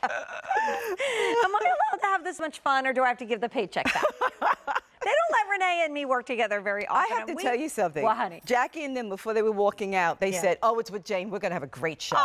Am I allowed to have this much fun or do I have to give the paycheck back? they don't let Renee and me work together very often. I have to we- tell you something. Well, honey. Jackie and them, before they were walking out, they Yeah. said, oh, it's with Jane. We're going to have a great show.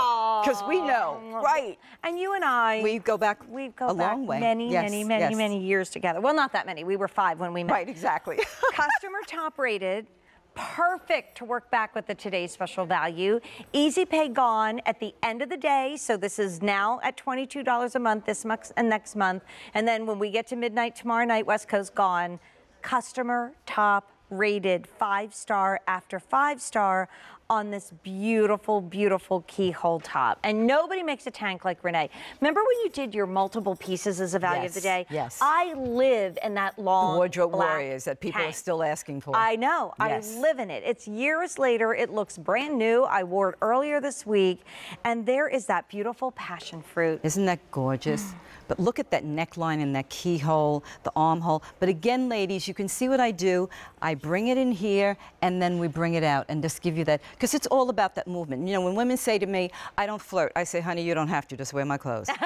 Because we know, right? And you and I, We go back we go a back long way. many, Yes, many, many, yes. many years together. Well, not that many. We were five when we met. Right, exactly. Customer top rated. Perfect to work back with the today's special value. Easy pay gone at the end of the day. So this is now at $22 a month this month and next month. And then when we get to midnight tomorrow night, West Coast gone. Customer top rated five star after five star on this beautiful, beautiful keyhole top. And nobody makes a tank like Renee. Remember when you did your multiple pieces as a value of the day? yes. I live in that long Wardrobe black warriors that people are still asking for. I know. Yes. I live in it. It's years later. It looks brand new. I wore it earlier this week. And there is that beautiful passion fruit. Isn't that gorgeous? But look at that neckline and that keyhole, the armhole. But again, ladies, you can see what I do. I bring it in here and then we bring it out and just give you that, because it's all about that movement. You know, when women say to me, I don't flirt, I say, honey, you don't have to, just wear my clothes.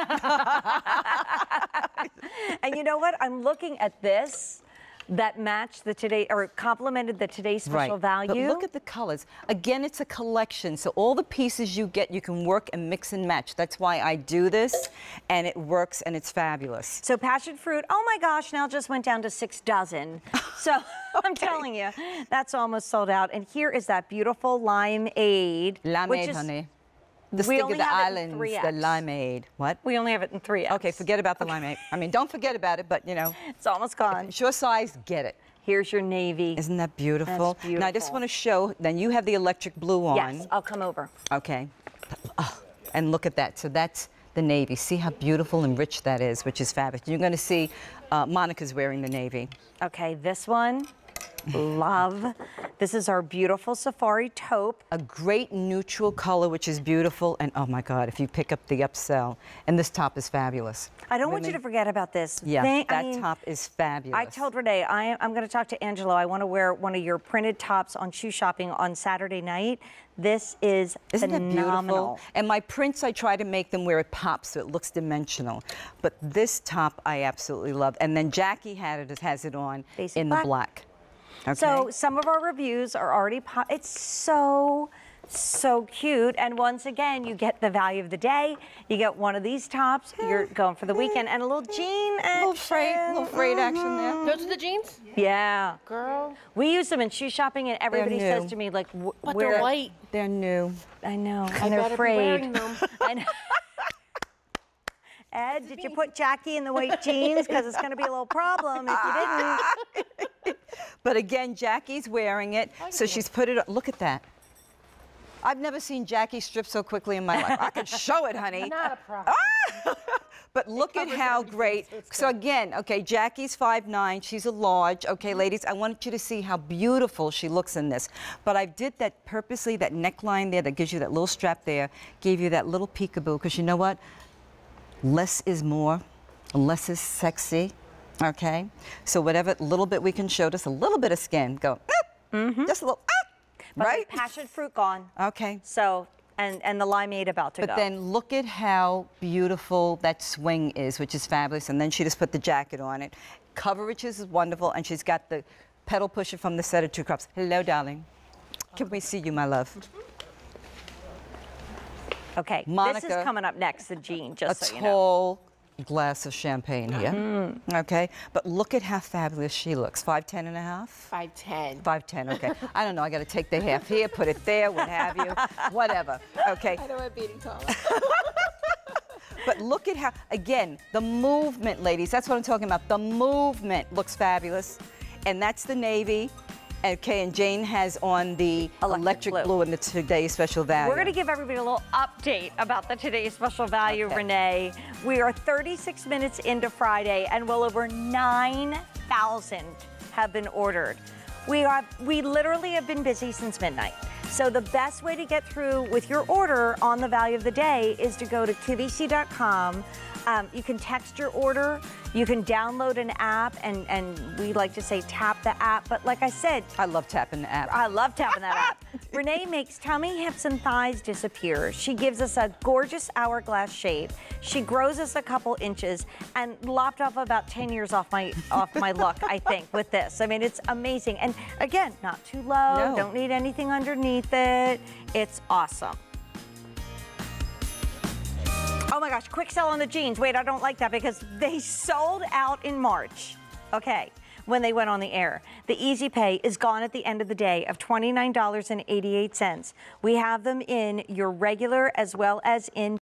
And you know what? I'm looking at this that matched the today or complemented the today's special value. But look at the colors. Again, it's a collection. So all the pieces you get, you can work and mix and match. That's why I do this and it works and it's fabulous. So passion fruit, oh my gosh, now just went down to six dozen. So I'm telling you, that's almost sold out. And here is that beautiful limeade. Limeade, honey. The We stick of the have it in islands, 3X. the limeade. What? We only have it in three. Okay, forget about the limeade. I mean, don't forget about it, but you know, It's almost gone. it's your size, get it. Here's your navy. Isn't that beautiful? That's Now I just want to show, then you have the electric blue on. Yes, I'll come over. Okay. Oh, and look at that. So that's the navy. See how beautiful and rich that is, which is fabulous. You're going to see uh, Monica's wearing the navy. Okay, this one, love. This is our beautiful safari taupe. A great neutral color, which is beautiful. And oh my God, if you pick up the upsell, and this top is fabulous. I don't want you to forget about this. Yeah, I that mean, top is fabulous. I told Renee, I, I'm going to talk to Angelo. I want to wear one of your printed tops on shoe shopping on Saturday night. This is Isn't phenomenal. beautiful? And my prints, I try to make them where it pops so it looks dimensional. But this top, I absolutely love. And then Jackie had it, has it on Basic in black. the black. Okay. So some of our reviews are already pop. It's so so cute. And once again, you get the value of the day. You get one of these tops. You're going for the weekend and a little jean action. little frayed, little frayed action there. Mm-hmm. Those are the jeans? Yeah. Girl. We use them in shoe shopping, and everybody says to me, like, But they're white. They're new. I know, I and they're better be afraid. wearing them. I know. Ed, did you put Jackie in the white jeans? Because it's going to be a little problem if you didn't. But again, Jackie's wearing it, so she's put it. Look at that. I've never seen Jackie strip so quickly in my life. I could show it, honey. Not a problem. Ah! But look at how great. So again, okay, Jackie's 5'9", she's a large. Okay, mm-hmm. ladies, I want you to see how beautiful she looks in this. But I did that purposely, that neckline there that gives you that little strap there, gave you that little peekaboo, because you know what? Less is more, less is sexy, okay? So whatever little bit we can show, just a little bit of skin, go, "Ah," just a little, ah, But right? passion fruit gone. Okay. So, and, and the limeade about to But go. then look at how beautiful that swing is, which is fabulous. And then she just put the jacket on it. Coverage is wonderful, and she's got the pedal pusher from the set of two crops. Hello, darling. Can we see you, my love? okay, Monica, this is coming up next, the jean, just so you know. tall glass of champagne here. Mm-hmm. Okay, but look at how fabulous she looks. 5'10 and a half? 5'10. 5'10, okay. I don't know, I got to take the half here, put it there, what have you, whatever. Okay, I know I'm beating taller. But look at how, again, the movement, ladies, that's what I'm talking about. The movement looks fabulous. And that's the navy. Okay, and Jane has on the Electric electric, blue. blue. and the today's special value. We're going to give everybody a little update about the today's special value, Okay. Renee. We are 36 minutes into Friday, and well over 9,000 have been ordered. We are we literally have been busy since midnight. So the best way to get through with your order on the value of the day is to go to QVC.com. Um, you can text your order. You can download an app, and, and we like to say tap the app. But like I said, I love tapping the app. I love tapping that app. Renee makes tummy, hips, and thighs disappear. She gives us a gorgeous hourglass shape. She grows us a couple inches and lopped off about 10 years off my off my look, I think, with this. I mean, it's amazing. And again, not too low. No. Don't need anything underneath it. It's awesome. Oh my gosh, quick sell on the jeans. Wait, I don't like that because they sold out in March. Okay, when they went on the air. The Easy Pay is gone at the end of the day of $29.88. We have them in your regular as well as in